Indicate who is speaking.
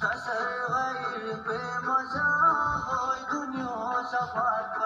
Speaker 1: Taşar gayr be maza Hoy dünya safat